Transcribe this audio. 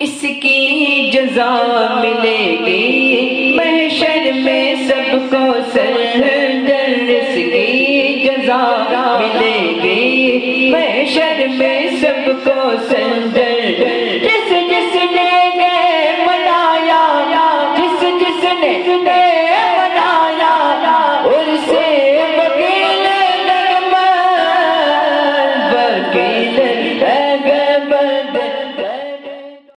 इसकी जजा मिलेगी। महशर में सबको सरदर इसकी जजा मिलेगी। महशर में सबको सर